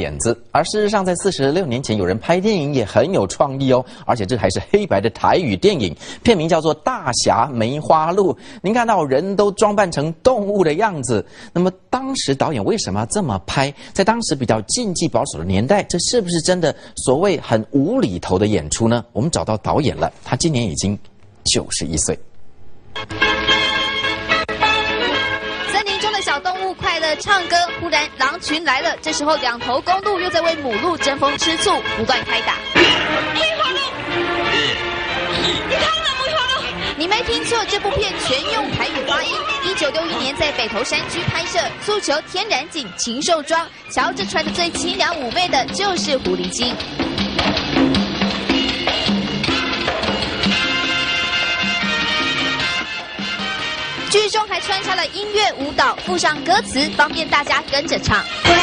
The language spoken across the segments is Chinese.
点子，而事实上，在四十六年前，有人拍电影也很有创意哦，而且这还是黑白的台语电影，片名叫做《大侠梅花鹿》。您看到人都装扮成动物的样子，那么当时导演为什么要这么拍？在当时比较禁忌保守的年代，这是不是真的所谓很无厘头的演出呢？我们找到导演了，他今年已经九十一岁。动物快乐唱歌，忽然狼群来了。这时候两头公鹿又在为母鹿争风吃醋，不断开打。你看了梅花鹿？你没听错，这部片全用台语发音。一九六一年在北投山区拍摄，诉求天然景、禽兽装。瞧，这穿的最清凉妩媚的就是狐狸精。剧中还穿插了音乐舞蹈，附上歌词，方便大家跟着唱。喂喂，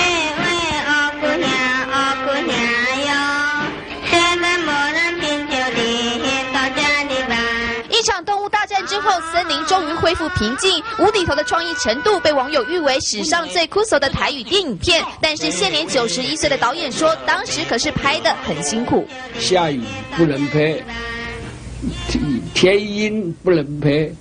一场动物大战之后，森林终于恢复平静。无厘头的创意程度被网友誉为史上最酷搜的台语电影片。但是现年九十一岁的导演说，当时可是拍的很辛苦。下雨不能拍，天阴不能拍。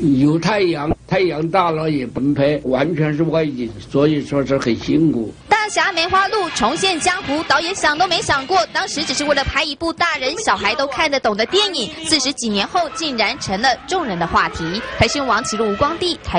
有太阳，太阳大了也不能拍，完全是外景，所以说是很辛苦。大侠梅花鹿重现江湖，导演想都没想过，当时只是为了拍一部大人小孩都看得懂的电影，四十几年后竟然成了众人的话题。培训王启录吴光帝台。